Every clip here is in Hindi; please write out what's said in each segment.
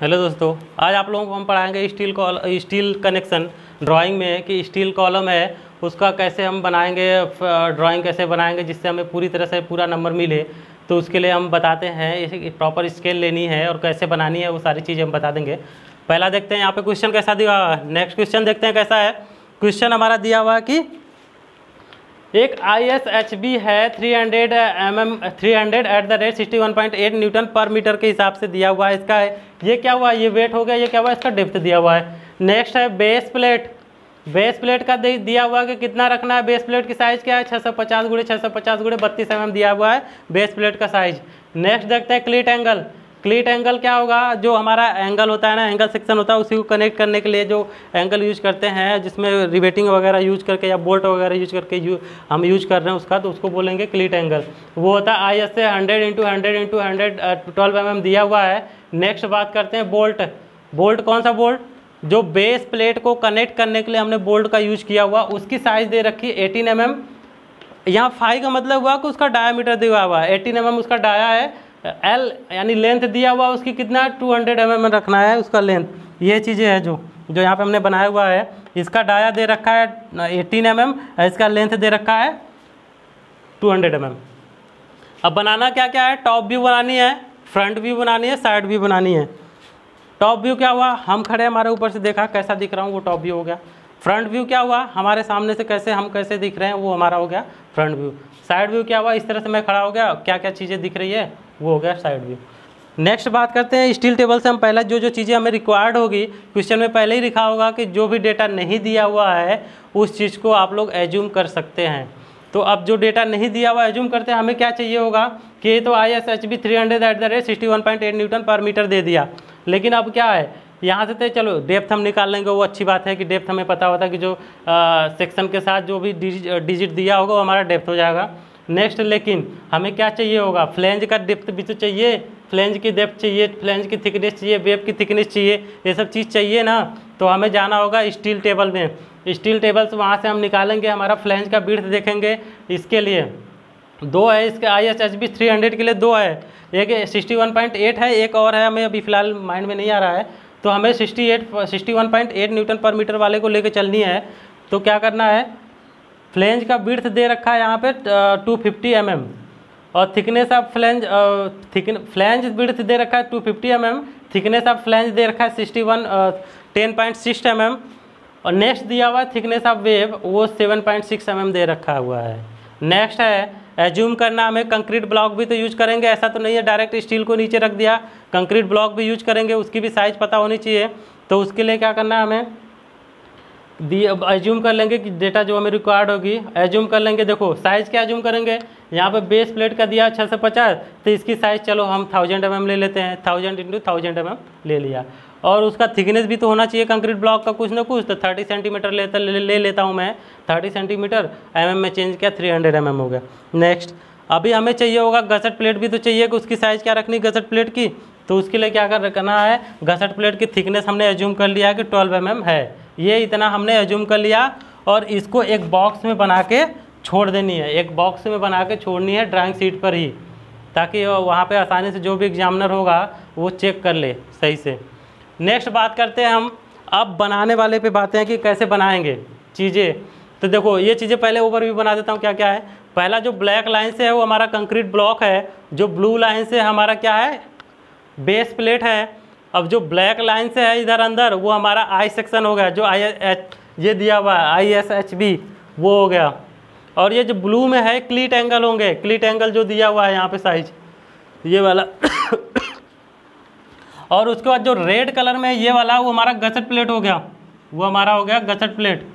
हेलो दोस्तों, आज आप लोगों को हम पढ़ाएँगे स्टील कॉल स्टील कनेक्शन ड्राइंग में कि स्टील कॉलम है, उसका कैसे हम बनाएँगे ड्राइंग कैसे बनाएँगे, जिससे हमें पूरी तरह से पूरा नंबर मिले। तो उसके लिए हम बताते हैं प्रॉपर स्केल लेनी है और कैसे बनानी है, वो सारी चीज़ें हम बता देंगे। पहला देखते हैं, यहाँ पे क्वेश्चन कैसा दिया नेक्स्ट क्वेश्चन देखते हैं कैसा है? क्वेश्चन हमारा दिया हुआ कि एक आई एस एच बी है 300 hundred M M three hundred at the rate sixty one point eight newton per metre के हिसाब से दिया हुआ है। इसका है ये क्या हुआ? ये वेट हो गया, ये क्या हुआ? इसका डेप्थ दिया हुआ है। नेक्स्ट है बेस प्लेट बेस प्लेट का दिया हुआ है कि कितना रखना है? बेस प्लेट की साइज़ क्या है? छः सौ पचास गुड़े छः सौ पचास गुड़े बत्तीस एम दिया हुआ है। बेस प्लेट का साइज़ नेक्स्ट देखते हैं क्लीट एंगल क्लीट एंगल क्या होगा? जो हमारा एंगल होता है ना, एंगल सेक्शन होता है, उसी को कनेक्ट करने के लिए जो एंगल यूज़ करते हैं, जिसमें रिवेटिंग वगैरह यूज़ करके या बोल्ट वगैरह यूज़ करके यू हम यूज़ कर रहे हैं उसका तो उसको बोलेंगे क्लीट एंगल। वो होता है आई एस से hundred into hundred into hundred twelve M दिया हुआ है। नेक्स्ट बात करते हैं बोल्ट। बोल्ट कौन सा बोल्ट? जो बेस प्लेट को कनेक्ट करने के लिए हमने बोल्ट का यूज़ किया हुआ, उसकी साइज़ दे रखी है एटीन एम एम। यहाँ फाइव का मतलब हुआ कि उसका डायामीटर दिया हुआ है। एटीन एम उसका डाया है एल यानी लेंथ दिया हुआ, उसकी कितना? टू हंड्रेड एम एम रखना है उसका लेंथ ये चीज़ें हैं जो जो यहाँ पे हमने बनाया हुआ है। इसका डाया दे रखा है एटीन एम एम इसका लेंथ दे रखा है टू हंड्रेड एम एम अब बनाना क्या क्या है? टॉप व्यू बनानी है फ्रंट व्यू बनानी है साइड व्यू बनानी है। टॉप व्यू क्या हुआ? हम खड़े हमारे ऊपर से देखा, कैसा दिख रहा हूँ, वो टॉप व्यू हो गया। फ्रंट व्यू क्या हुआ? हमारे सामने से कैसे, हम कैसे दिख रहे हैं, वो हमारा हो गया फ्रंट व्यू साइड व्यू क्या हुआ? इस तरह से मैं खड़ा हो गया। क्या क्या चीज़ें दिख रही है? वो हो गया साइड व्यू नेक्स्ट बात करते हैं स्टील टेबल से हम पहले जो जो चीज़ें हमें रिक्वायर्ड होगी क्वेश्चन में पहले ही लिखा होगा कि जो भी डेटा नहीं दिया हुआ है, उस चीज़ को आप लोग एज्यूम कर सकते हैं। तो अब जो डेटा नहीं दिया हुआ एज्यूम करते हैं, हमें क्या चाहिए होगा? कि तो I S H B three hundred at the rate sixty one point eight newton पर मीटर दे दिया। लेकिन अब क्या है? यहाँ से तो चलो डेप्थ हम निकाल लेंगे, वो अच्छी बात है कि डेप्थ हमें पता होता है कि जो सेक्शन के साथ जो भी डिजिट दिया होगा, वो हमारा डेप्थ हो जाएगा। नेक्स्ट, लेकिन हमें क्या चाहिए होगा? फ्लेंज का डेप्थ भी तो चाहिए, फ्लेंज की डेप्थ चाहिए, फ्लेंज की थिकनेस चाहिए वेब की थिकनेस चाहिए, ये सब चीज़ चाहिए ना? तो हमें जाना होगा स्टील टेबल में। स्टील टेबल्स वहाँ से हम निकालेंगे, हमारा फ्लेंज का बिर्थ देखेंगे इसके लिए। दो है इसके I S H B three hundred के लिए दो है। एक सिक्सटी वन पॉइंट एट है, एक और है, हमें अभी फ़िलहाल माइंड में नहीं आ रहा है। तो हमें sixty eight sixty one point eight newton पर मीटर वाले को लेकर चलनी है। तो क्या करना है? फ्लेंज का बिर्थ दे रखा है यहाँ पे टू फिफ्टी एम एम और thickness of flange thicken flange breadth दे रखा है two fifty M M thickness of flange दे रखा है sixty one ten point six M M और नेक्स्ट दिया हुआ है थिकनेस ऑफ़ वेव वो seven point six M M दे रखा हुआ है। नेक्स्ट है एज्यूम करना हमें कंक्रीट ब्लॉक भी तो यूज़ करेंगे, ऐसा तो नहीं है डायरेक्ट स्टील को नीचे रख दिया। कंक्रीट ब्लॉक भी यूज़ करेंगे, उसकी भी साइज़ पता होनी चाहिए। तो उसके लिए क्या करना है हमें? दी अब एज्यूम कर लेंगे कि डेटा जो हमें रिक्वायर्ड होगी एज्यूम कर लेंगे देखो साइज़ क्या एज्यूम करेंगे? यहाँ पे बेस प्लेट का दिया छः सौ पचास तो इसकी साइज़ चलो हम थाउज़ेंड एम ले लेते हैं थाउज़ेंड इंटू थाउज़ेंड एम ले लिया। और उसका थिकनेस भी तो होना चाहिए कंक्रीट ब्लॉक का कुछ ना कुछ तो थर्टी सेंटीमीटर लेता ले, ले लेता हूँ मैं। थर्टी सेंटीमीटर एम में चेंज किया थ्री हंड्रेड एम हो गया। नेक्स्ट अभी हमें चाहिए होगा गसट प्लेट भी तो चाहिए कि उसकी साइज़ क्या रखनी गसट प्लेट की? तो उसके लिए क्या कर करना है गसट प्लेट की थिकनेस हमने एज्यूम कर लिया कि ट्वेल्व एम है। ये इतना हमने एज्यूम कर लिया और इसको एक बॉक्स में बना के छोड़ देनी है। एक बॉक्स में बना के छोड़नी है ड्राइंग सीट पर ही, ताकि वहाँ पे आसानी से जो भी एग्जामिनर होगा, वो चेक कर ले सही से। नेक्स्ट बात करते हैं हम। अब बनाने वाले पे बातें हैं कि कैसे बनाएँगे चीज़ें। तो देखो, ये चीज़ें पहले ऊपर भी बना देता हूँ, क्या क्या है। पहला जो ब्लैक लाइन से है, वो हमारा कंक्रीट ब्लॉक है। जो ब्लू लाइन से हमारा क्या है? बेस प्लेट है। अब जो ब्लैक लाइन से है इधर अंदर, वो हमारा आई सेक्शन हो गया, जो आई एच ये दिया हुआ है आई एस एच बी वो हो गया। और ये जो ब्लू में है क्लीट एंगल होंगे। क्लीट एंगल जो दिया हुआ है यहाँ पे साइज़ ये वाला। और उसके बाद जो रेड कलर में ये वाला, वो हमारा गसट प्लेट हो गया। वो हमारा हो गया गसट प्लेट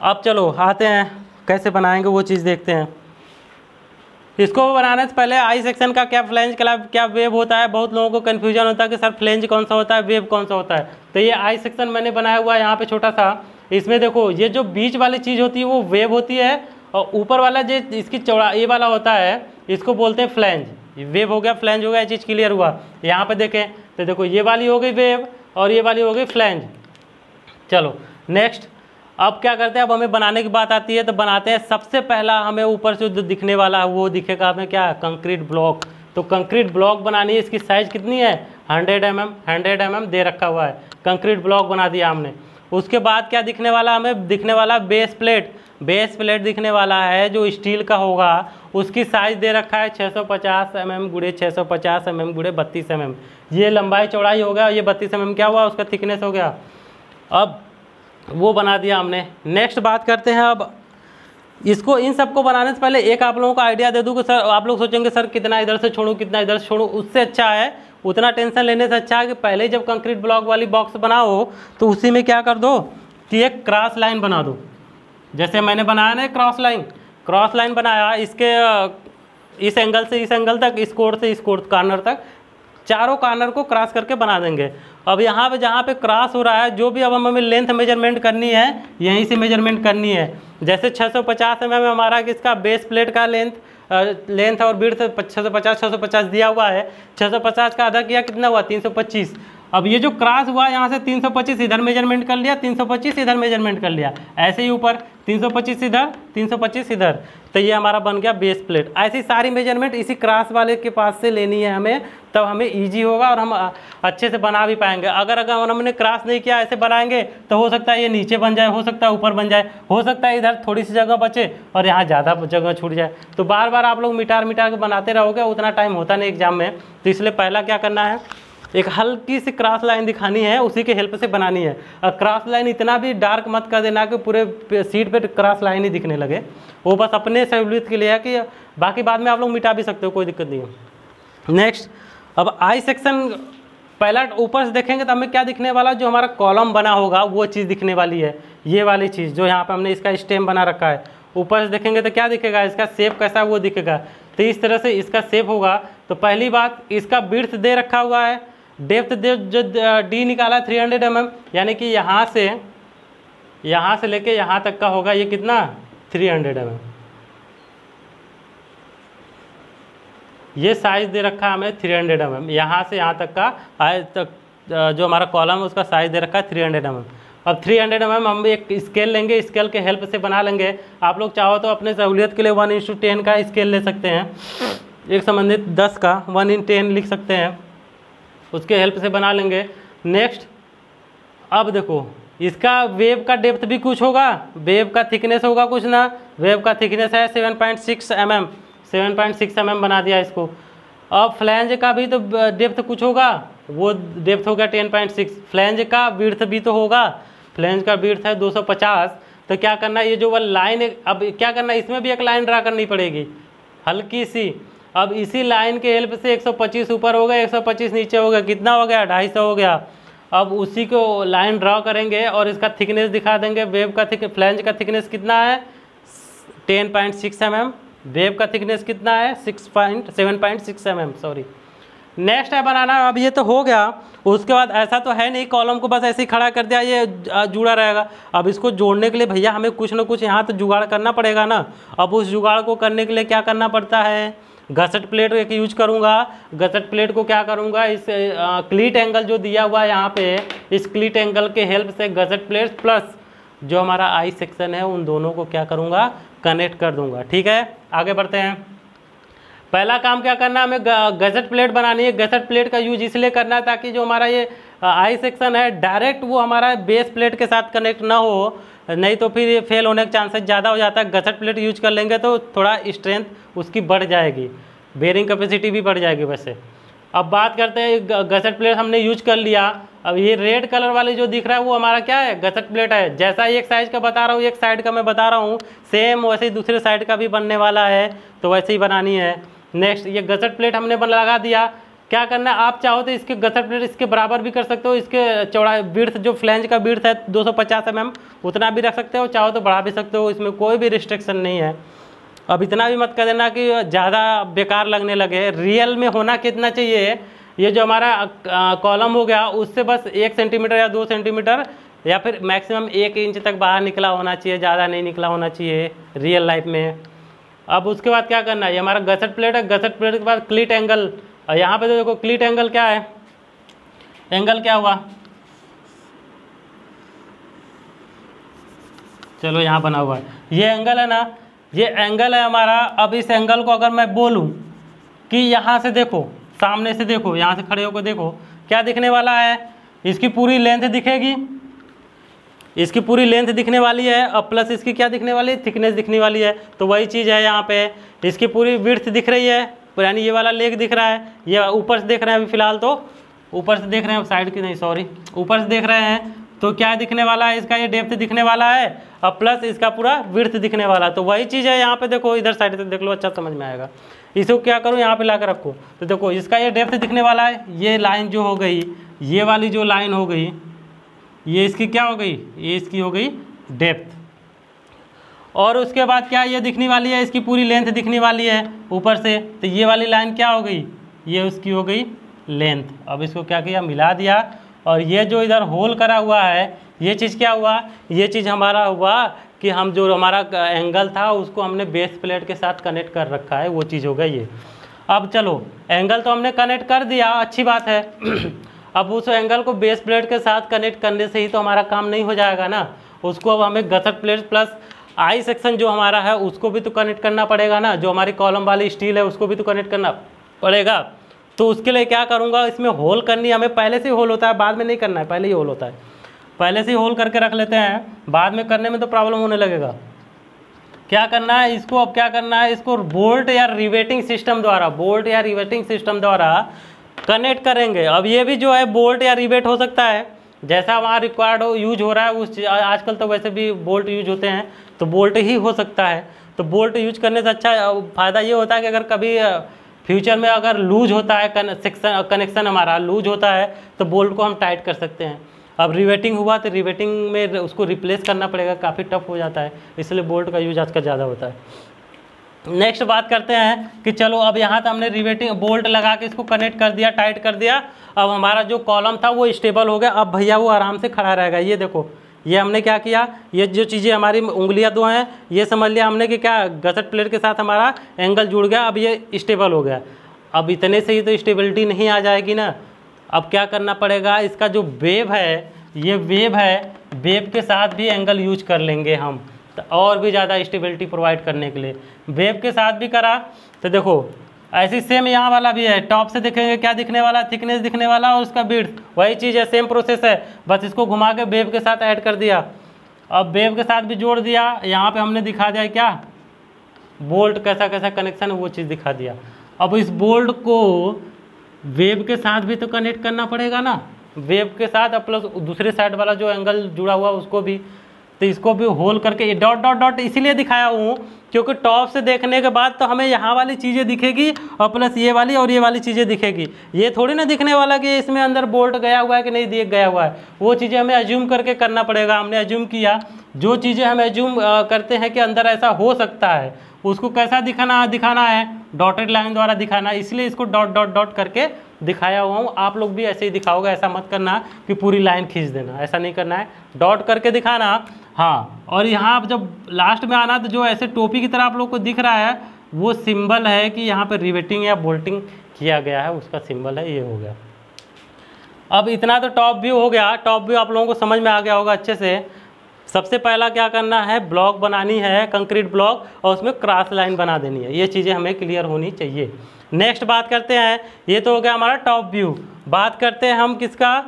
अब चलो, आते हैं, कैसे बनाएँगे वो चीज़ देखते हैं। इसको बनाने से पहले आई सेक्शन का क्या फ्लेंज क्या क्या वेब होता है? बहुत लोगों को कन्फ्यूज़न होता है कि सर फ्लेंज कौन सा होता है, वेब कौन सा होता है। तो ये आई सेक्शन मैंने बनाया हुआ है यहाँ पे छोटा सा। इसमें देखो, ये जो बीच वाली चीज़ होती है, वो वेब होती है और ऊपर वाला जो इसकी चौड़ा, ये वाला होता है, इसको बोलते हैं फ्लेंज। वेव हो गया, फ्लैंज हो गया, ये चीज़ क्लियर हुआ। यहाँ पे देखें तो देखो, ये वाली हो गई वेव और ये वाली हो गई फ्लैंज। चलो नेक्स्ट अब क्या करते हैं? अब हमें बनाने की बात आती है तो बनाते हैं। सबसे पहला हमें ऊपर से जो दिखने वाला है, वो दिखेगा हमें क्या? Concrete block. तो कंक्रीट ब्लॉक बनानी है, इसकी साइज़ कितनी है? Hundred M M, hundred M M दे रखा हुआ है। कंक्रीट ब्लॉक बना दिया हमने। उसके बाद क्या दिखने वाला? हमें दिखने वाला बेस प्लेट। बेस प्लेट दिखने वाला है, जो स्टील का होगा। उसकी साइज़ दे रखा है 650 सौ पचास एम एम गुड़े छः सौ पचास एम एम गुड़े बत्तीस एम एम। ये लंबाई चौड़ाई हो गया, ये बत्तीस एम एम क्या हुआ? उसका थिकनेस हो गया। अब वो बना दिया हमने। नेक्स्ट बात करते हैं अब। इसको, इन सबको बनाने से पहले एक आप लोगों को आइडिया दे दूँ कि सर, आप लोग सोचेंगे, सर, कितना इधर से छोड़ूँ, कितना इधर से छोड़ूँ? उससे अच्छा है, उतना टेंशन लेने से अच्छा है कि पहले जब कंक्रीट ब्लॉक वाली बॉक्स बनाओ तो उसी में क्या कर दो? कि एक क्रॉस लाइन बना दो। जैसे मैंने बनाया ना क्रॉस लाइन क्रॉस लाइन बनाया, इसके, इस एंगल से, इस एंगल तक, इस कोड से, इस कोड कार्नर तक। चारों कार्नर को क्रॉस करके बना देंगे। अब यहाँ पे जहाँ पे क्रॉस हो रहा है, जो भी अब हमें लेंथ मेज़रमेंट करनी है, यहीं से मेज़रमेंट करनी है। जैसे 650 सौ पचास एम हमारा किसका बेस प्लेट का लेंथ लेंथ और बीड़ छः सौ पचास छः सौ पचास दिया हुआ है। छः सौ पचास का आधा किया, कितना हुआ? तीन सौ पच्चीस। अब ये जो क्रॉस हुआ, यहाँ से 325 इधर मेज़रमेंट कर लिया 325 इधर मेज़रमेंट कर लिया। ऐसे ही ऊपर 325 इधर 325 इधर। तो ये हमारा बन गया बेस प्लेट ऐसी सारी मेज़रमेंट इसी क्रॉस वाले के पास से लेनी है हमें, तब हमें इजी होगा और हम अच्छे से बना भी पाएँगे। अगर अगर हमने क्रॉस नहीं किया, ऐसे बनाएँगे तो हो सकता है ये नीचे बन जाए, हो सकता है ऊपर बन जाए, हो सकता है इधर थोड़ी सी जगह बचे और यहाँ ज़्यादा जगह छूट जाए। तो बार बार आप लोग मिटार मिटार के बनाते रहोगे, उतना टाइम होता नहीं एग्ज़ाम में। तो इसलिए पहला क्या करना है एक हल्की सी क्रॉस लाइन दिखानी है, उसी के हेल्प से बनानी है। और क्रॉस लाइन इतना भी डार्क मत कर देना कि पूरे सीट पे क्रॉस लाइन ही दिखने लगे। वो बस अपने सहूलियत के लिए है कि बाकी बाद में आप लोग मिटा भी सकते हो, कोई दिक्कत नहीं नेक्स्ट अब आई सेक्शन पहला ऊपर से देखेंगे तो हमें क्या दिखने वाला? जो हमारा कॉलम बना होगा, वो चीज़ दिखने वाली है। ये वाली चीज़ जो यहाँ पर हमने इसका स्टेम बना रखा है। ऊपर से देखेंगे तो क्या दिखेगा? इसका सेप कैसा है, वो दिखेगा। तो इस तरह से इसका सेप होगा। तो पहली बात, इसका बिर्थ दे रखा हुआ है। डेप्थ जो डी निकाला थ्री हंड्रेड एम यानी कि यहाँ से यहाँ से लेके यहाँ तक का होगा ये कितना? थ्री हंड्रेड एम ये साइज़ दे रखा है हमें थ्री हंड्रेड एम एम यहाँ से यहाँ तक का, आए तक जो हमारा कॉलम है उसका साइज़ दे रखा है थ्री हंड्रेड एम एम अब थ्री हंड्रेड एम एम हम एक स्केल लेंगे स्केल के हेल्प से बना लेंगे। आप लोग चाहो तो अपने सहूलियत के लिए वन इंटू टेन का स्केल ले सकते हैं। एक संबंधित दस का वन इन टेन लिख सकते हैं। उसके हेल्प से बना लेंगे। नेक्स्ट अब देखो, इसका वेब का डेप्थ भी कुछ होगा। वेब का थिकनेस होगा कुछ ना। वेब का थिकनेस है seven point six M M seven point six M M बना दिया इसको। अब फ्लैंज का भी तो डेप्थ कुछ होगा। वो डेप्थ होगा टेन पॉइंट सिक्स फ्लैंज का बीर्थ भी तो होगा। फ्लैंज का बीर्थ है दो सौ पचास। तो क्या करना ये जो वह लाइन अब क्या करना इसमें भी एक लाइन ड्रा करनी पड़ेगी। हल्की सी। अब इसी लाइन के हेल्प से 125 ऊपर हो गया 125 नीचे हो गया कितना हो गया? ढाई सौ हो गया। अब उसी को लाइन ड्रॉ करेंगे और इसका थिकनेस दिखा देंगे। वेब का थिक फ्लैंज का थिकनेस कितना है? Ten point six M M. Web का थिकनेस कितना है? Six point, seven point six M M sorry next है बनाना, अब ये तो हो गया। उसके बाद ऐसा तो है नहीं कॉलम को बस ऐसे ही खड़ा कर दिया, ये जुड़ा रहेगा। अब इसको जोड़ने के लिए भैया हमें कुछ ना कुछ यहाँ तो जुगाड़ करना पड़ेगा ना। अब उस जुगाड़ को करने के लिए क्या करना पड़ता है? गसट प्लेट एक यूज़ करूँगा। गसट प्लेट को क्या करूँगा? इस क्लीट एंगल जो दिया हुआ है यहाँ पे, इस क्लीट एंगल के हेल्प से गसट प्लेट प्लस जो हमारा आई सेक्शन है, उन दोनों को क्या करूँगा? कनेक्ट कर दूँगा। ठीक है? आगे बढ़ते हैं। पहला काम क्या करना है? हमें गजट प्लेट बनानी है। गजट प्लेट का यूज़ इसलिए करना है ताकि जो हमारा ये आई सेक्शन है, डायरेक्ट वो हमारा बेस प्लेट के साथ कनेक्ट ना हो। नहीं तो फिर ये फेल होने के चांसेस ज़्यादा हो जाता है। गसट प्लेट यूज़ कर लेंगे तो थोड़ा स्ट्रेंथ उसकी बढ़ जाएगी। बेरिंग कैपेसिटी भी बढ़ जाएगी वैसे। अब बात करते हैं गसट प्लेट हमने यूज़ कर लिया। अब ये रेड कलर वाली जो दिख रहा है, वो हमारा क्या है? गसट प्लेट है। जैसा एक साइज़ का बता रहा हूँ, एक साइड का मैं बता रहा हूँ सेम वैसे ही दूसरे साइड का भी बनने वाला है तो वैसे ही बनानी है। नेक्स्ट ये गसट प्लेट हमने लगा दिया। क्या करना है? आप चाहो तो इसके गसट प्लेट इसके बराबर भी कर सकते हो। इसके चौड़ा बिर्थ जो फ्लैंज का बिर्थ है 250 सौ mm उतना भी रख सकते हो। चाहो तो बढ़ा भी सकते हो। इसमें कोई भी रिस्ट्रिक्शन नहीं है। अब इतना भी मत कर देना कि ज़्यादा बेकार लगने लगे रियल में होना कितना चाहिए? ये जो हमारा कॉलम हो गया, उससे बस एक सेंटीमीटर या दो सेंटीमीटर या फिर मैक्सिमम एक इंच तक बाहर निकला होना चाहिए। ज़्यादा नहीं निकला होना चाहिए रियल लाइफ में। अब उसके बाद क्या करना है? ये हमारा गसट प्लेट है। गसट प्लेट के बाद क्लिट एंगल और यहाँ पे तो देखो क्लीट एंगल क्या है? एंगल क्या हुआ? चलो यहाँ बना हुआ है। ये एंगल है ना? ये एंगल है हमारा। अब इस एंगल को अगर मैं बोलूँ कि यहाँ से देखो, सामने से देखो, यहाँ से खड़े होकर देखो, क्या दिखने वाला है? इसकी पूरी लेंथ दिखेगी। इसकी पूरी लेंथ दिखने वाली है और प्लस इसकी क्या दिखने वाली? है थिकनेस दिखने वाली है। तो वही चीज़ है यहाँ पे। इसकी पूरी विर्थ दिख रही है। यानी ये वाला लेग दिख रहा है, ये ऊपर से देख रहे हैं अभी फ़िलहाल तो। ऊपर से देख रहे हैं, साइड की नहीं सॉरी ऊपर से देख रहे हैं तो क्या दिखने वाला है? इसका ये डेप्थ दिखने वाला है, और प्लस इसका पूरा विर्थ दिखने वाला तो वही चीज़ है यहाँ पे, देखो, इधर साइड से देख लो अच्छा समझ में आएगा। इसको क्या करूँ, यहाँ पे ला रखो? तो देखो, इसका ये डेप्थ दिखने वाला है, ये लाइन जो हो गई, ये वाली जो लाइन हो गई, ये इसकी क्या हो गई? ये इसकी हो गई डेप्थ और उसके बाद क्या ये दिखने वाली है? इसकी पूरी लेंथ दिखने वाली है ऊपर से। तो ये वाली लाइन क्या हो गई? ये उसकी हो गई लेंथ अब इसको क्या किया? मिला दिया। और ये जो इधर होल करा हुआ है, ये चीज़ क्या हुआ? ये चीज़ हमारा हुआ कि हम जो हमारा एंगल था, उसको हमने बेस प्लेट के साथ कनेक्ट कर रखा है। वो चीज़ हो गई ये। अब चलो एंगल तो हमने कनेक्ट कर दिया। अच्छी बात है। अब उस एंगल को बेस प्लेट के साथ कनेक्ट करने से ही तो हमारा काम नहीं हो जाएगा ना। उसको अब हमें gusset plate plus I section जो हमारा है, उसको भी तो कनेक्ट करना पड़ेगा ना। जो हमारी कॉलम वाली स्टील है, उसको भी तो कनेक्ट करना पड़ेगा। तो उसके लिए क्या करूँगा, इसमें होल करनी हमें पहले से होल होता है, बाद में नहीं करना है, पहले ही होल होता है। पहले से ही होल करके रख लेते हैं। बाद में करने में तो प्रॉब्लम होने लगेगा। क्या करना है, इसको अब क्या करना है, इसको बोल्ट या रिवेटिंग सिस्टम द्वारा बोल्ट या रिवेटिंग सिस्टम द्वारा कनेक्ट करेंगे। अब ये भी जो है बोल्ट या रिवेट हो सकता है। जैसा वहाँ रिक्वायर्ड हो यूज़ हो रहा है, उस आजकल तो वैसे भी बोल्ट यूज़ होते हैं तो बोल्ट ही हो सकता है। तो बोल्ट यूज़ करने से अच्छा फ़ायदा ये होता है कि अगर कभी फ्यूचर में अगर लूज होता है कनेक्शन कनेक्शन हमारा लूज होता है तो बोल्ट को हम टाइट कर सकते हैं। अब रिवेटिंग हुआ तो रिवेटिंग में उसको रिप्लेस करना पड़ेगा, काफ़ी टफ हो जाता है, इसलिए बोल्ट का यूज़ आजकल ज़्यादा होता है। नेक्स्ट बात करते हैं कि चलो अब यहाँ तक हमने रिवेटिंग बोल्ट लगा के इसको कनेक्ट कर दिया टाइट कर दिया। अब हमारा जो कॉलम था वो स्टेबल हो गया। अब भैया वो आराम से खड़ा रहेगा। ये देखो, ये हमने क्या किया? ये जो चीज़ें हमारी उंगलियाँ दो हैं, ये समझ लिया हमने कि क्या गसट प्लेट के साथ हमारा एंगल जुड़ गया। अब ये स्टेबल हो गया। अब इतने से ही तो स्टेबिलिटी नहीं आ जाएगी ना। अब क्या करना पड़ेगा? इसका जो वेव है, ये वेव है वेव के साथ भी एंगल यूज़ कर लेंगे हम। तो और भी ज़्यादा स्टेबिलिटी प्रोवाइड करने के लिए। वेब के साथ भी करा तो देखो, ऐसी सेम यहाँ वाला भी है। टॉप से देखेंगे क्या दिखने वाला थिकनेस दिखने वाला और उसका बीड वही चीज़ है सेम प्रोसेस है। बस इसको घुमा के वेव के साथ ऐड कर दिया। अब वेब के साथ भी जोड़ दिया। यहाँ पे हमने दिखा दिया क्या? बोल्ट कैसा कैसा कनेक्शन है वो चीज़ दिखा दिया। अब इस बोल्ट को वेब के साथ भी तो कनेक्ट करना पड़ेगा ना। वेब के साथ प्लस दूसरे साइड वाला जो एंगल जुड़ा हुआ, उसको भी। तो इसको भी होल करके ये डॉट डॉट डॉट इसीलिए दिखाया हूँ, क्योंकि टॉप से देखने के बाद तो हमें यहाँ वाली चीज़ें दिखेगी और प्लस ये वाली और ये वाली चीज़ें दिखेगी। ये थोड़ी ना दिखने वाला कि इसमें अंदर बोल्ट गया हुआ है कि नहीं दिए गया हुआ है। वो चीज़ें हमें एज्यूम करके करना पड़ेगा। हमने एज्यूम किया। जो चीज़ें हम एज्यूम करते हैं कि अंदर ऐसा हो सकता है, उसको कैसा दिखाना दिखाना है? डॉटेड लाइन द्वारा दिखाना। इसलिए इसको डॉट डॉट डॉट करके दिखाया हुआ हूँ। आप लोग भी ऐसे ही दिखाओगे। ऐसा मत करना कि पूरी लाइन खींच देना। ऐसा नहीं करना है। डॉट करके दिखाना। हाँ और यहाँ जब लास्ट में आना तो जो ऐसे टोपी की तरह आप लोग को दिख रहा है, वो सिंबल है कि यहाँ पर रिवेटिंग या बोल्टिंग किया गया है, उसका सिंबल है, ये हो गया। अब इतना तो टॉप व्यू हो गया टॉप व्यू आप लोगों को समझ में आ गया होगा अच्छे से। सबसे पहला क्या करना है ब्लॉक बनानी है कंक्रीट ब्लॉक और उसमें क्रॉस लाइन बना देनी है। ये चीज़ें हमें क्लियर होनी चाहिए। नेक्स्ट बात करते हैं, ये तो हो गया हमारा टॉप व्यू बात करते हैं हम किसका?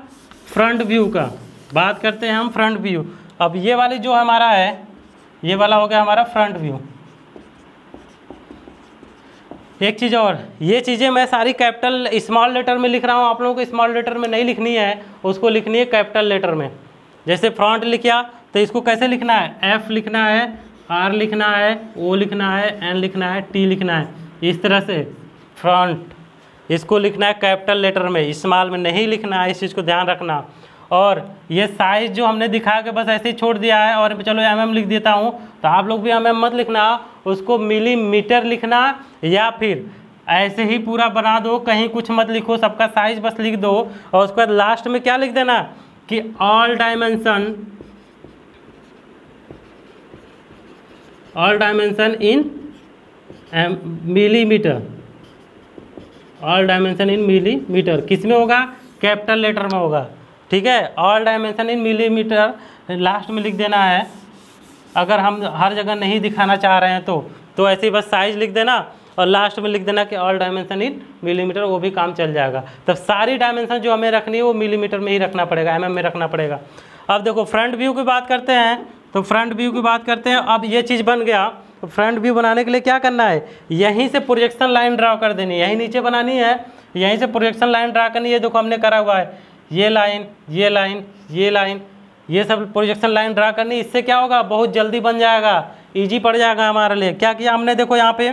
फ्रंट व्यू का। बात करते हैं हम फ्रंट व्यू अब ये वाली जो हमारा है, ये वाला हो गया हमारा फ्रंट व्यू एक चीज़ और, ये चीज़ें मैं सारी कैपिटल स्मॉल लेटर में लिख रहा हूँ, आप लोगों को स्मॉल लेटर में नहीं लिखनी है, उसको लिखनी है कैपिटल लेटर में. जैसे फ्रंट लिखा तो इसको कैसे लिखना है? एफ़ लिखना है आर लिखना है ओ लिखना है एन लिखना है टी लिखना है. इस तरह से फ्रंट इसको लिखना है कैपिटल लेटर में. स्मॉल में नहीं लिखना है, इस चीज़ को ध्यान रखना. और ये साइज़ जो हमने दिखा के बस ऐसे ही छोड़ दिया है और चलो एम एम लिख देता हूँ। तो आप लोग भी एम एम मत लिखना, उसको मिलीमीटर लिखना या फिर ऐसे ही पूरा बना दो, कहीं कुछ मत लिखो, सबका साइज़ बस लिख दो और उसके बाद लास्ट में क्या लिख देना कि all dimension all dimension in millimetre all dimension in millimetre किसमें होगा? कैपिटल लेटर में होगा। ठीक है? All dimension in millimetre last में लिख देना है। अगर हम हर जगह नहीं दिखाना चाह रहे हैं तो तो ऐसे ही बस साइज़ लिख देना और लास्ट में लिख देना कि ऑल डायमेंशन इन मिलीमीटर वो भी काम चल जाएगा। तब सारी डायमेंशन जो हमें रखनी है, वो मिलीमीटर में ही रखना पड़ेगा एम में रखना पड़ेगा। अब देखो फ्रंट व्यू की बात करते हैं। तो फ्रंट व्यू की बात करते हैं। अब ये चीज़ बन गया। तो फ्रंट व्यू बनाने के लिए क्या करना है? यहीं से प्रोजेक्शन लाइन ड्रा कर देनी है। यहीं नीचे बनानी है। यहीं से प्रोजेक्शन लाइन ड्रा करनी है। देखो, हमने करा हुआ है। ये लाइन ये लाइन ये लाइन, ये सब प्रोजेक्शन लाइन ड्रा करनी, इससे क्या होगा? बहुत जल्दी बन जाएगा। इजी पड़ जाएगा हमारे लिए। क्या किया हमने? देखो यहाँ पे,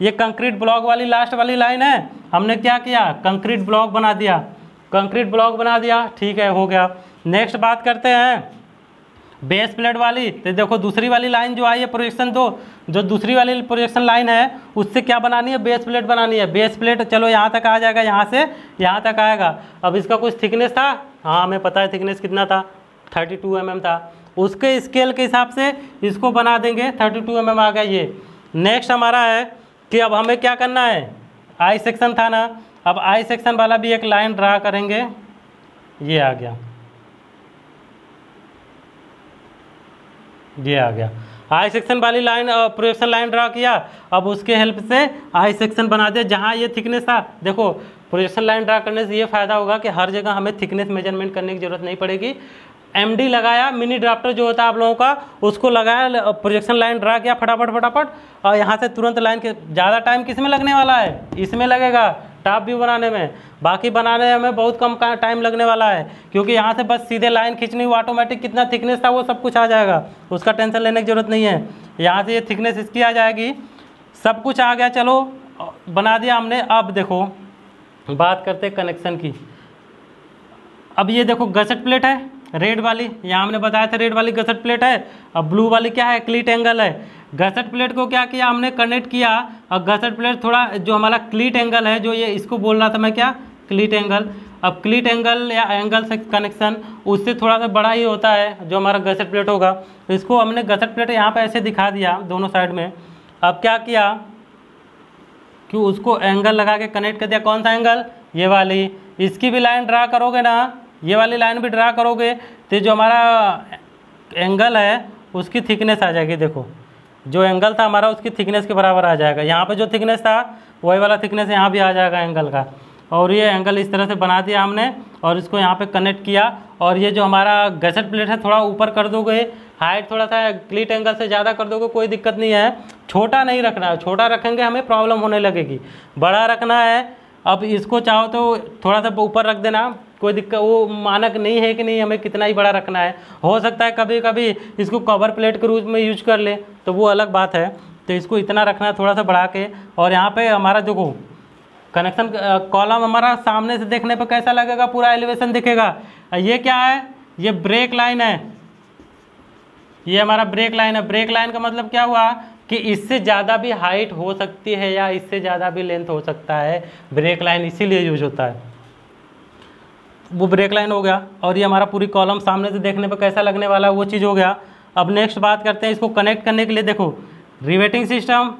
ये कंक्रीट ब्लॉक वाली लास्ट वाली लाइन है। हमने क्या किया? कंक्रीट ब्लॉक बना दिया। कंक्रीट ब्लॉक बना दिया। ठीक है, हो गया। नेक्स्ट बात करते हैं। बेस प्लेट वाली तो देखो दूसरी वाली लाइन जो आई है प्रोजेक्शन दो जो दूसरी वाली प्रोजेक्शन लाइन है, उससे क्या बनानी है? बेस प्लेट बनानी है। बेस प्लेट, चलो यहाँ तक आ जाएगा, यहाँ से, यहाँ तक आएगा। अब इसका कुछ थिकनेस था? हाँ हमें पता है थिकनेस कितना था। थर्टी टू एम था। उसके स्केल के हिसाब से इसको बना देंगे। थर्टी टू एम आ गया ये। नेक्स्ट हमारा है कि अब हमें क्या करना है? आई सेक्शन था ना। अब आई सेक्शन वाला भी एक लाइन ड्रा करेंगे। ये आ गया। ये आ गया। आई सेक्शन वाली लाइन प्रोजेक्शन लाइन ड्रा किया। अब उसके हेल्प से आई सेक्शन बना दिया, जहाँ ये थिकनेस था। देखो प्रोजेक्शन लाइन ड्रा करने से ये फ़ायदा होगा कि हर जगह हमें थिकनेस मेज़रमेंट करने की ज़रूरत नहीं पड़ेगी। एम डी लगाया मिनी ड्राफ्टर जो होता है आप लोगों का, उसको लगाया प्रोजेक्शन लाइन ड्रा किया, फटाफट फटाफट, और यहाँ से तुरंत लाइन के, ज़्यादा टाइम किसमें लगने वाला है? इसमें लगेगा टॉप व्यू बनाने में। बाकी बनाने में बहुत कम टाइम लगने वाला है, क्योंकि यहाँ से बस सीधे लाइन खींचनी हुई ऑटोमेटिक कितना थिकनेस था, वो सब कुछ आ जाएगा। उसका टेंशन लेने की ज़रूरत नहीं है। यहाँ से ये थिकनेस इसकी आ जाएगी। सब कुछ आ गया, चलो, बना दिया हमने। अब देखो, बात करते कनेक्शन की। अब ये देखो, गसट प्लेट है। रेड वाली, यहाँ हमने बताया था रेड वाली गसट प्लेट है, अब ब्लू वाली क्या है? क्लीट एंगल है। गसट प्लेट को क्या किया हमने? कनेक्ट किया। और गसट प्लेट थोड़ा जो हमारा क्लीट एंगल है, जो ये इसको बोल रहा था मैं क्या? क्लीट एंगल अब क्लीट एंगल या एंगल से कनेक्शन उससे थोड़ा सा बड़ा ही होता है, जो हमारा गसट प्लेट होगा। तो इसको हमने गसट प्लेट यहाँ पर ऐसे दिखा दिया, दोनों साइड में। अब क्या किया? कि उसको एंगल लगा के कनेक्ट कर दिया। कौन सा एंगल ये वाली। इसकी भी लाइन ड्रा करोगे ना ये वाली लाइन भी ड्रा करोगे तो जो हमारा एंगल है, उसकी थिकनेस आ जाएगी, देखो। जो एंगल था हमारा, उसकी थिकनेस के बराबर आ जाएगा। यहाँ पे जो थिकनेस था, वही वाला थिकनेस यहाँ भी आ जाएगा एंगल का। और ये एंगल इस तरह से बना दिया हमने, और इसको यहाँ पे कनेक्ट किया। और ये जो हमारा गसट प्लेट है, थोड़ा ऊपर कर दोगे। हाइट थोड़ा सा क्लीट एंगल से ज़्यादा कर दोगे, कोई दिक्कत नहीं है। छोटा नहीं रखना है, छोटा रखेंगे, हमें प्रॉब्लम होने लगेगी। बड़ा रखना है, अब इसको चाहो तो थोड़ा सा ऊपर रख देना। कोई दिक्कत, वो मानक नहीं है कि नहीं, हमें कितना ही बड़ा रखना है। हो सकता है कभी कभी इसको कवर प्लेट के रूप में यूज़ कर ले तो वो अलग बात है। तो इसको इतना रखना है, थोड़ा सा बढ़ा के, और यहाँ पे हमारा जो कनेक्शन कॉलम हमारा सामने से देखने पर कैसा लगेगा, पूरा एलिवेशन दिखेगा। ये क्या है? ये ब्रेक लाइन है। ये हमारा ब्रेक लाइन है। ब्रेक लाइन का मतलब क्या हुआ? कि इससे ज़्यादा भी हाइट हो सकती है या इससे ज़्यादा भी लेंथ हो सकता है। ब्रेक लाइन इसीलिए यूज़ होता है। वो ब्रेक लाइन हो गया और ये हमारा पूरी कॉलम सामने से देखने पर कैसा लगने वाला है, वो चीज़ हो गया। अब नेक्स्ट बात करते हैं इसको कनेक्ट करने के लिए। देखो रिवेटिंग सिस्टम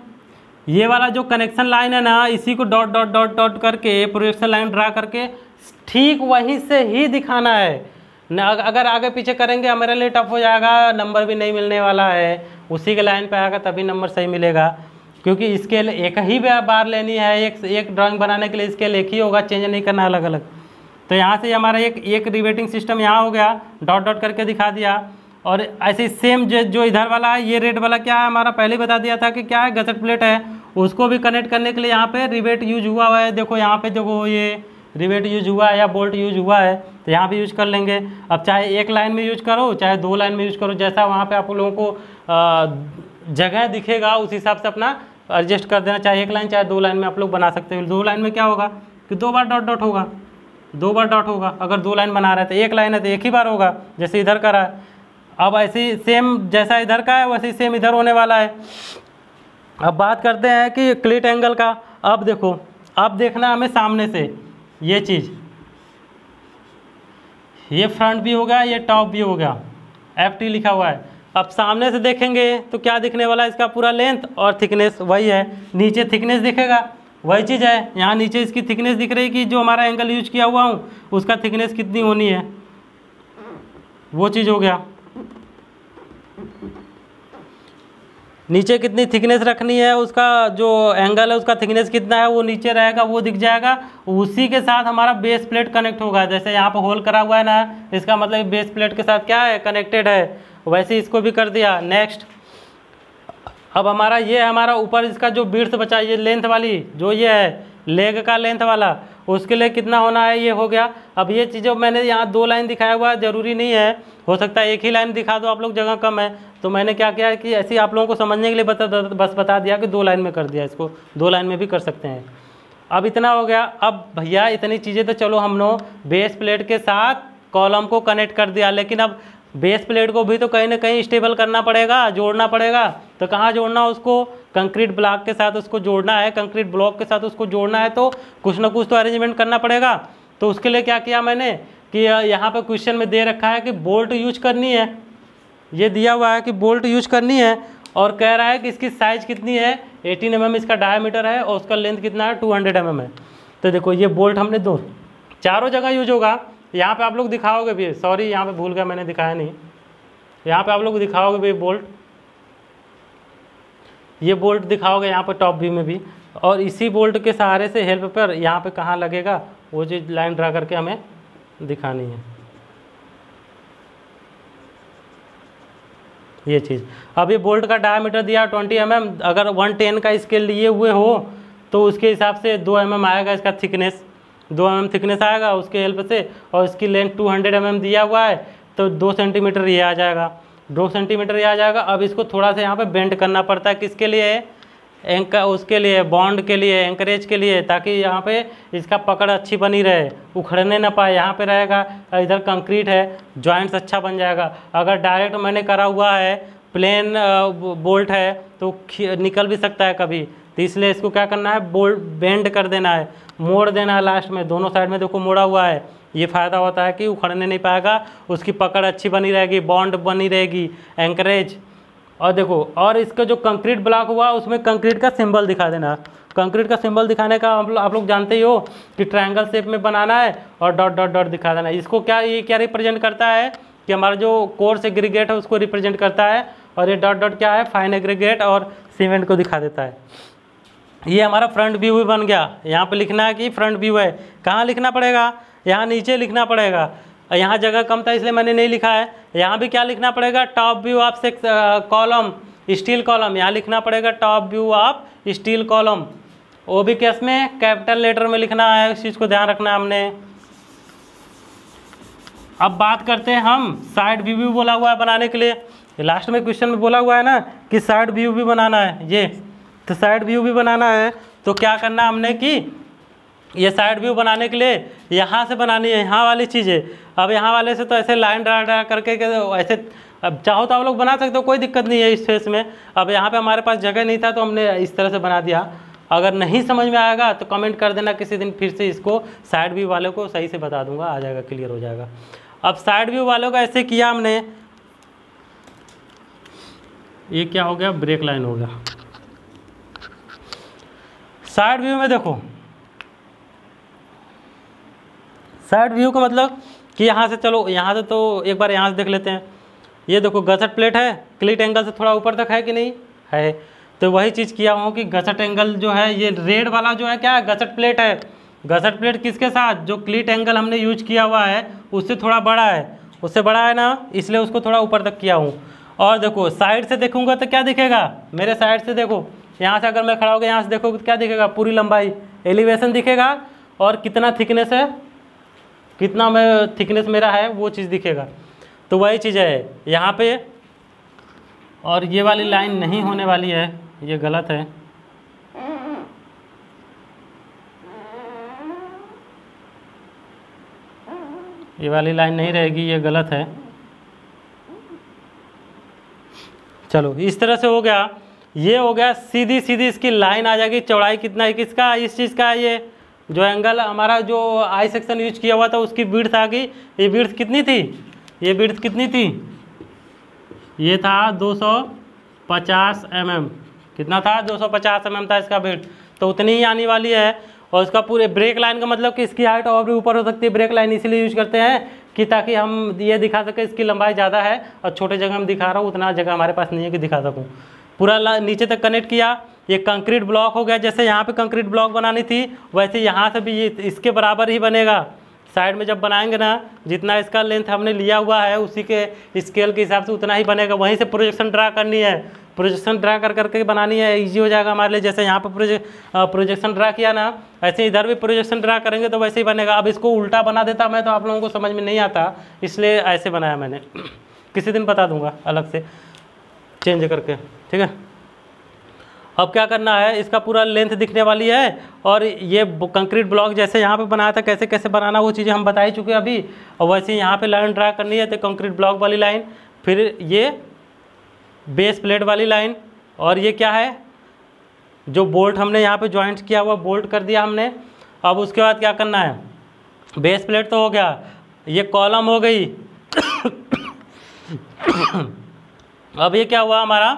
ये वाला जो कनेक्शन लाइन है ना, इसी को डॉट डॉट डॉट डॉट करके प्रोजेक्शन लाइन ड्रा करके, ठीक वहीं से ही दिखाना है। न अगर आगे पीछे करेंगे, हमारे लिए टफ हो जाएगा नंबर भी नहीं मिलने वाला है। उसी के लाइन पे आएगा, तभी नंबर सही मिलेगा। क्योंकि स्केल एक ही बार लेनी है, एक एक ड्राइंग बनाने के लिए स्केल एक ही होगा चेंज नहीं करना अलग अलग तो यहाँ से हमारा एक एक रिवेटिंग सिस्टम यहाँ हो गया डॉट डॉट करके दिखा दिया। और ऐसे सेम जो जो इधर वाला है, ये रेड वाला क्या है? हमारा पहले बता दिया था कि क्या है? गजट प्लेट है। उसको भी कनेक्ट करने के लिए यहाँ पे रिवेट यूज़ हुआ हुआ है। देखो यहाँ पे देखो ये रिवेट यूज़ हुआ है या बोल्ट यूज़ हुआ है तो यहाँ भी यूज़ कर लेंगे। अब चाहे एक लाइन में यूज़ करो, चाहे दो लाइन में यूज़ करो, जैसा वहाँ पे आप लोगों को जगह दिखेगा, उस हिसाब से अपना एडजस्ट कर देना। चाहे एक लाइन चाहे दो लाइन में आप लोग बना सकते हो। दो लाइन में क्या होगा? कि दो बार डॉट डॉट होगा। दो बार डॉट होगा। अगर दो लाइन बना रहे तो एक लाइन है तो एक ही बार होगा, जैसे इधर का रहा। है अब ऐसे सेम जैसा इधर का है, वैसे ही सेम इधर होने वाला है। अब बात करते हैं कि क्लिट एंगल का। अब देखो, अब देखना हमें सामने से ये चीज़। ये फ्रंट भी हो गया, ये टॉप भी हो गया। एफ़ टी लिखा हुआ है। अब सामने से देखेंगे तो क्या दिखने वाला है? इसका पूरा लेंथ और थिकनेस वही है। नीचे थिकनेस दिखेगा। वही चीज़ है। यहाँ नीचे इसकी थिकनेस दिख रही है कि जो हमारा एंगल यूज़ किया हुआ हूँ, उसका थिकनेस कितनी होनी है? वो चीज़ हो गया। नीचे कितनी थिकनेस रखनी है, उसका जो एंगल है, उसका थिकनेस कितना है, वो नीचे रहेगा, वो दिख जाएगा। उसी के साथ हमारा बेस प्लेट कनेक्ट होगा। जैसे यहाँ पर होल करा हुआ है ना, इसका मतलब बेस प्लेट के साथ क्या है? कनेक्टेड है। वैसे इसको भी कर दिया। नेक्स्ट अब हमारा ये हमारा ऊपर इसका जो बीड्स बचा, ये लेंथ वाली, जो ये है, लेग का लेंथ वाला, उसके लिए कितना होना है, ये हो गया। अब ये चीज़ों, मैंने यहाँ दो लाइन दिखाया हुआ है ज़रूरी नहीं है। हो सकता है एक ही लाइन दिखा दो, आप लोग जगह कम है। तो मैंने क्या किया कि ऐसे आप लोगों को समझने के लिए बता, बस बता दिया कि दो लाइन में कर दिया इसको, दो लाइन में भी कर सकते हैं। अब इतना हो गया। अब भैया, इतनी चीज़ें तो चलो हम लोग बेस प्लेट के साथ कॉलम को कनेक्ट कर दिया, लेकिन अब बेस प्लेट को भी तो कहीं ना कहीं स्टेबल करना पड़ेगा, जोड़ना पड़ेगा। तो कहाँ जोड़ना उसको? कंक्रीट ब्लॉक के साथ उसको जोड़ना है, कंक्रीट ब्लॉक के साथ उसको जोड़ना है तो कुछ ना कुछ तो अरेंजमेंट करना पड़ेगा। तो उसके लिए क्या किया मैंने कि यहाँ पर क्वेश्चन में दे रखा है कि बोल्ट यूज़ करनी है। ये दिया हुआ है कि बोल्ट यूज़ करनी है और कह रहा है कि इसकी साइज़ कितनी है? 18 एम mm इसका डायमीटर है और उसका लेंथ कितना है? 200 एम mm है। तो देखो, ये बोल्ट हमने दो। चारों जगह यूज़ होगा। यहाँ पे आप लोग दिखाओगे भी सॉरी यहाँ पे भूल गया मैंने दिखाया नहीं। यहाँ पे आप लोग दिखाओगे भी बोल्ट ये बोल्ट दिखाओगे यहाँ पे टॉप व्यू में भी। और इसी बोल्ट के सहारे से हेल्प पर यहाँ पे कहाँ लगेगा वो जो लाइन ड्रा करके हमें दिखानी है। ये चीज़। अब ये बोल्ट का डायमीटर दिया ट्वेंटी एम mm, अगर वन टेन का स्केल लिए हुए हो तो उसके हिसाब से दो एम mm आएगा इसका थिकनेस दो एम थिकनेस आएगा उसके हेल्प से और इसकी लेंथ टू हंड्रेड एम दिया हुआ है तो दो सेंटीमीटर ये आ जाएगा। दो सेंटीमीटर ये आ जाएगा। अब इसको थोड़ा सा यहाँ पे बेंड करना पड़ता है किसके लिए? एंक उसके लिए बॉन्ड के लिए एंकरेज के लिए, ताकि यहाँ पे इसका पकड़ अच्छी बनी रहे। उखड़ने ना पाए, यहाँ पे रहेगा। इधर कंक्रीट है जॉइंट्स अच्छा बन जाएगा। अगर डायरेक्ट मैंने करा हुआ है प्लेन बोल्ट है तो निकल भी सकता है कभी। तो इसलिए इसको क्या करना है? बोल्ट बेंड कर देना है। मोड़ देना है लास्ट में। दोनों साइड में देखो मोड़ा हुआ है। ये फ़ायदा होता है कि उखड़ने नहीं पाएगा, उसकी पकड़ अच्छी बनी रहेगी बॉन्ड बनी रहेगी एंकरेज और देखो, और इसका जो कंक्रीट ब्लॉक हुआ, उसमें कंक्रीट का सिंबल दिखा देना। कंक्रीट का सिंबल दिखाने का आप लोग जानते ही हो कि ट्रायंगल शेप में बनाना है और डॉट डॉट डॉट दिखा देना। इसको क्या, ये क्या रिप्रेजेंट करता है? कि हमारा जो कोर्स एग्रीगेट है, उसको रिप्रेजेंट करता है। और ये डॉट डॉट क्या है? फाइन एग्रीगेट और सीमेंट को दिखा देता है। ये हमारा फ्रंट व्यू भी बन गया। यहाँ पे लिखना है कि फ्रंट व्यू है। कहाँ लिखना पड़ेगा? यहाँ नीचे लिखना पड़ेगा। यहाँ जगह कम था, इसलिए मैंने नहीं लिखा है। यहाँ भी क्या लिखना पड़ेगा? टॉप व्यू ऑफ़ सेक्स कॉलम स्टील कॉलम यहाँ लिखना पड़ेगा top view of steel column वो भी केस में कैपिटल लेटर में लिखना है। उस चीज़ को ध्यान रखना है हमने। अब बात करते हैं हम साइड व्यू भी बोला हुआ है बनाने के लिए। लास्ट में क्वेश्चन में बोला हुआ है ना कि साइड व्यू भी बनाना है। ये तो साइड व्यू भी बनाना है। तो क्या करना हमने कि ये साइड व्यू बनाने के लिए यहाँ से बनानी है, यहाँ वाली चीज़ें। अब यहाँ वाले से तो ऐसे लाइन ड्रा ड्रा करके ऐसे अब चाहो तो आप लोग बना सकते हो, कोई दिक्कत नहीं है इस फेस में। अब यहाँ पे हमारे पास जगह नहीं था तो हमने इस तरह से बना दिया। अगर नहीं समझ में आएगा तो कमेंट कर देना, किसी दिन फिर से इसको साइड व्यू वाले को सही से बता दूँगा, आ जाएगा क्लियर हो जाएगा। अब साइड व्यू वालों का ऐसे किया हमने। ये क्या हो गया? ब्रेक लाइन हो गया। साइड व्यू में देखो। साइड व्यू का मतलब कि यहाँ से चलो, यहाँ से तो एक बार यहाँ से देख लेते हैं। ये देखो, गसट प्लेट है। क्लिट एंगल से थोड़ा ऊपर तक है कि नहीं? है। तो वही चीज़ किया हूँ कि गसट एंगल जो है, ये रेड वाला जो है, क्या है? गसट प्लेट है। गसट प्लेट किसके साथ? जो क्लिट एंगल हमने यूज़ किया हुआ है, उससे थोड़ा बड़ा है। उससे बड़ा है ना? इसलिए उसको थोड़ा ऊपर तक किया हूँ। और देखो साइड से देखूँगा तो क्या दिखेगा? मेरे साइड से देखो। यहाँ से अगर मैं खड़ा हो गया यहाँ से देखो तो क्या दिखेगा? पूरी लंबाई एलिवेशन दिखेगा और कितना थिकनेस है, कितना मैं थिकनेस मेरा है, वो चीज़ दिखेगा। तो वही चीज़ है, यहाँ पे और ये वाली लाइन नहीं होने वाली है, ये गलत है। ये वाली लाइन नहीं रहेगी, ये गलत है। चलो, इस तरह से हो गया। ये हो गया सीधी सीधी इसकी लाइन आ जाएगी, चौड़ाई कितना है किसका, इस चीज़ का, ये जो एंगल हमारा जो आई सेक्शन यूज़ किया हुआ था, उसकी बीड्स आ गई। ये बीड्स कितनी थी? ये बीड्स कितनी थी? ये था 250 mm कितना था? 250 mm था इसका बीड तो उतनी ही आने वाली है। और इसका पूरे ब्रेक लाइन का मतलब कि इसकी हाइट और भी ऊपर हो सकती है ब्रेक लाइन इसीलिए यूज़ करते हैं कि ताकि हम ये दिखा सकें इसकी लंबाई ज़्यादा है। और छोटे जगह हम दिखा रहा हूँ, उतना जगह हमारे पास नहीं है कि दिखा सकूँ। पूरा नीचे तक कनेक्ट किया। ये कंक्रीट ब्लॉक हो गया, जैसे यहाँ पे कंक्रीट ब्लॉक बनानी थी, वैसे यहाँ से भी ये, इसके बराबर ही बनेगा। साइड में जब बनाएँगे ना, जितना इसका लेंथ हमने लिया हुआ है, उसी के स्केल के हिसाब से उतना ही बनेगा। वहीं से प्रोजेक्शन ड्रा करनी है। प्रोजेक्शन ड्रा कर करके बनानी है इजी हो जाएगा हमारे लिए। जैसे यहाँ पे प्रोजे प्रोजेक्शन ड्रा किया ना, ऐसे इधर भी प्रोजेक्शन ड्रा करेंगे तो वैसे ही बनेगा। अब इसको उल्टा बना देता मैं तो आप लोगों को समझ में नहीं आता, इसलिए ऐसे बनाया मैंने। किसी दिन बता दूँगा, अलग से। चेंज करके, ठीक है? अब क्या करना है? इसका पूरा लेंथ दिखने वाली है और ये कंक्रीट ब्लॉक जैसे यहाँ पे बनाया था, कैसे कैसे बनाना वो चीज़ें हम बता ही चुके अभी। और वैसे यहाँ पे लाइन ड्रा करनी है तो कंक्रीट ब्लॉक वाली लाइन, फिर ये बेस प्लेट वाली लाइन, और ये क्या है? जो बोल्ट हमने यहाँ पे जॉइंट किया हुआ, बोल्ट कर दिया हमने। अब उसके बाद क्या करना है? बेस प्लेट तो हो गया, ये कॉलम हो गई। अब ये क्या हुआ हमारा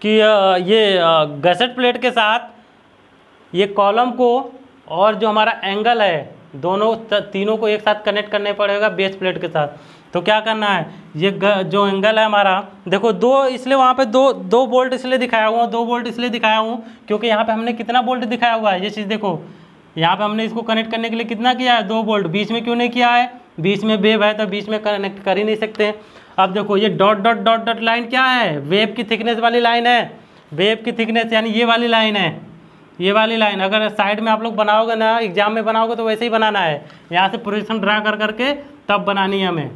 कि ये गसेट प्लेट के साथ ये कॉलम को और जो हमारा एंगल है, दोनों तीनों को एक साथ कनेक्ट करने पड़ेगा बेस प्लेट के साथ। तो क्या करना है, ये जो एंगल है हमारा, देखो दो, इसलिए वहाँ पे दो दो बोल्ट इसलिए दिखाया हुआ, दो बोल्ट इसलिए दिखाया हूँ, क्योंकि यहाँ पे हमने कितना बोल्ट दिखाया हुआ है, ये चीज़ देखो। यहाँ पे हमने इसको कनेक्ट करने के लिए कितना किया है, दो बोल्ट, बीच में क्यों नहीं किया है? बीच में वेव है तो बीच में कनेक्ट कर ही नहीं सकते। अब देखो ये dot dot dot dot line क्या है? वेब की थिकनेस वाली लाइन है। वेब की थिकनेस यानी ये वाली लाइन है। ये वाली लाइन अगर साइड में आप लोग बनाओगे ना एग्ज़ाम में बनाओगे तो वैसे ही बनाना है। यहाँ से पोजिशन ड्रा कर करके तब बनानी है हमें।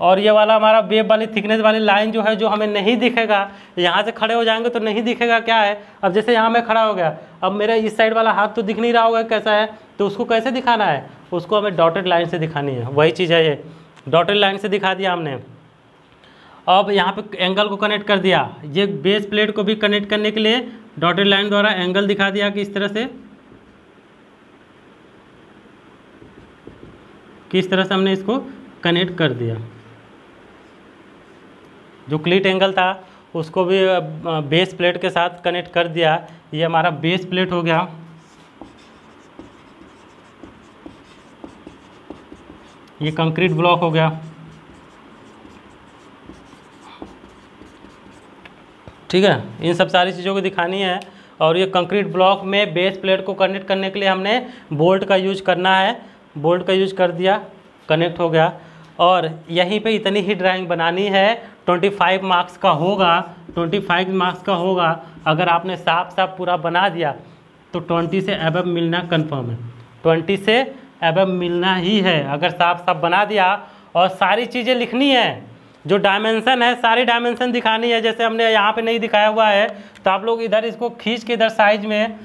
और ये वाला हमारा वेब वाली थिकनेस वाली लाइन जो है, जो हमें नहीं दिखेगा, यहाँ से खड़े हो जाएँगे तो नहीं दिखेगा क्या है? अब जैसे यहाँ मैं खड़ा हो गया, अब मेरा इस साइड वाला हाथ तो दिख नहीं रहा होगा कैसा है? तो उसको कैसे दिखाना है? उसको हमें डॉटेड लाइन से दिखानी है। वही चीज़ है ये। डॉटेड लाइन से दिखा दिया हमने। अब यहाँ पे एंगल को कनेक्ट कर दिया। ये बेस प्लेट को भी कनेक्ट करने के लिए डॉटेड लाइन द्वारा एंगल दिखा दिया कि इस तरह से? किस तरह से हमने इसको कनेक्ट कर दिया? जो क्लीट एंगल था, उसको भी बेस प्लेट के साथ कनेक्ट कर दिया। ये हमारा बेस प्लेट हो गया। ये कंक्रीट ब्लॉक हो गया। ठीक है? इन सब सारी चीज़ों को दिखानी है और ये कंक्रीट ब्लॉक में बेस प्लेट को कनेक्ट करने के लिए हमने बोल्ट का यूज़ करना है। बोल्ट का यूज़ कर दिया, कनेक्ट हो गया। और यहीं पे इतनी ही ड्राइंग बनानी है। 25 मार्क्स का होगा 25 मार्क्स का होगा। अगर आपने साफ़ साफ़ पूरा बना दिया तो 20 से एबव मिलना कंफर्म है। 20 से एबव मिलना ही है। अगर साफ़ साफ़ बना दिया और सारी चीज़ें लिखनी है जो डायमेंशन है, सारी डायमेंशन दिखानी है, जैसे हमने यहाँ पे नहीं दिखाया हुआ है तो आप लोग इधर इसको खींच के इधर साइज़ में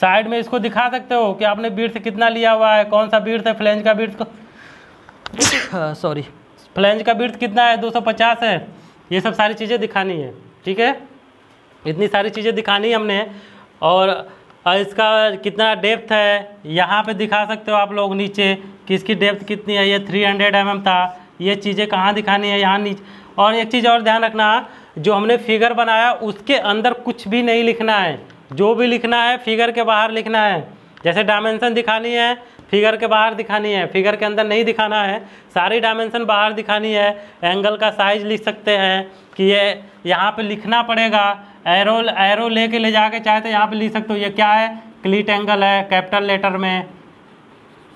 साइड में इसको दिखा सकते हो कि आपने बीर्थ कितना लिया हुआ है, कौन सा बीर्थ है फ्लेंज का बीर्थ सॉरी फ्लेंज का बीर्थ कितना है 250 है, ये सब सारी चीज़ें दिखानी है, ठीक है? इतनी सारी चीज़ें दिखानी है हमने, और इसका कितना डेप्थ है, यहाँ पे दिखा सकते हो आप लोग नीचे कि इसकी डेप्थ कितनी है, ये 300 हंड्रेड mm था ये चीज़ें कहाँ दिखानी है? यहाँ नीचे। और एक चीज़ और ध्यान रखना, जो हमने फिगर बनाया, उसके अंदर कुछ भी नहीं लिखना है। जो भी लिखना है, फिगर के बाहर लिखना है। जैसे डायमेंशन दिखानी है, फिगर के बाहर दिखानी है। फिगर के अंदर नहीं दिखाना है, सारी डायमेंशन बाहर दिखानी है। एंगल का साइज़ लिख सकते हैं कि ये यहाँ पे लिखना पड़ेगा। एरो एरो लेके ले जाके चाहे तो यहाँ पे लिख सकते हो। ये क्या है? क्लीट एंगल है कैपिटल लेटर में।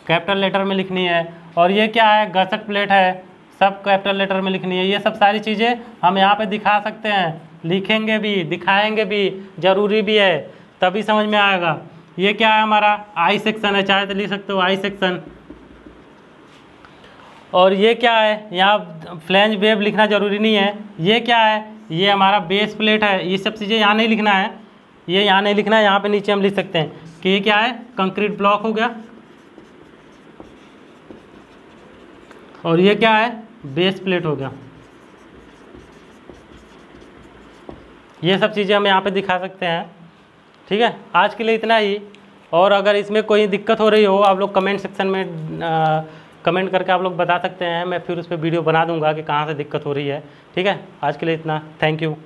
कैपिटल लेटर में लिखनी है। और ये क्या है? गसट प्लेट है। सब कैपिटल लेटर में लिखनी है। ये सब सारी चीज़ें हम यहाँ पे दिखा सकते हैं। लिखेंगे भी, दिखाएँगे भी, ज़रूरी भी है। तभी समझ में आएगा। ये क्या है हमारा? आई सेक्शन है। चाहे तो लिख सकते हो आई सेक्शन और ये क्या है? यहाँ फ्लैंज वेब लिखना ज़रूरी नहीं है। ये क्या है? ये हमारा बेस प्लेट है। ये सब चीज़ें यहाँ नहीं लिखना है। ये यहाँ नहीं लिखना है। यहाँ पे नीचे हम लिख सकते हैं। कि ये क्या है? कंक्रीट ब्लॉक हो गया। और ये क्या है? बेस प्लेट हो गया। ये सब चीज़ें हम यहाँ पे दिखा सकते हैं। ठीक है? आज के लिए इतना ही। और अगर इसमें कोई दिक्कत हो रही हो आप लोग कमेंट सेक्शन में आ, कमेंट करके आप लोग बता सकते हैं। मैं फिर उस पर वीडियो बना दूँगा कि कहाँ से दिक्कत हो रही है। ठीक है? आज के लिए इतना। Thank you